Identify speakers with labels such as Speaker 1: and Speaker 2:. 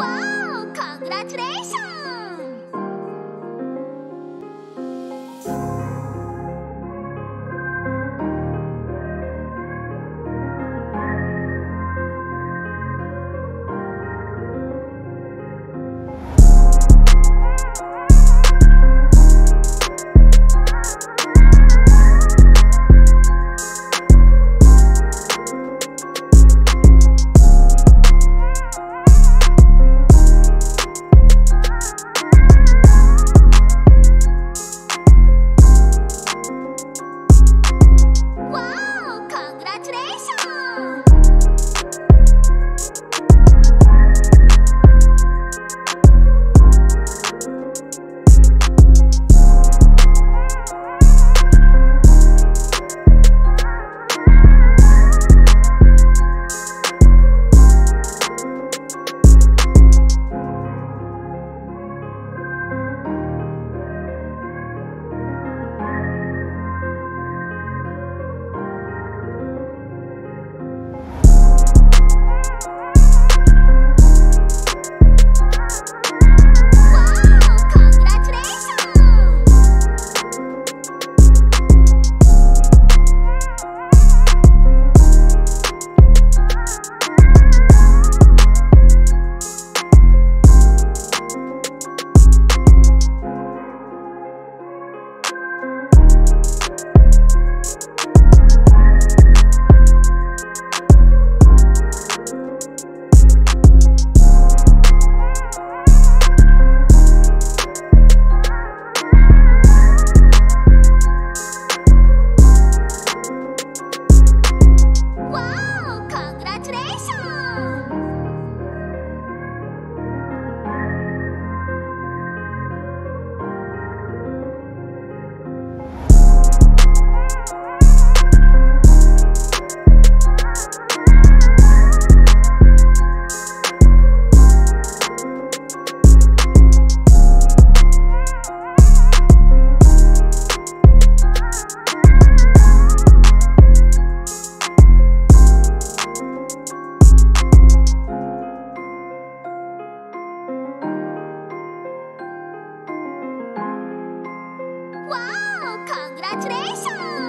Speaker 1: Wow! Congratulations! Congratulations!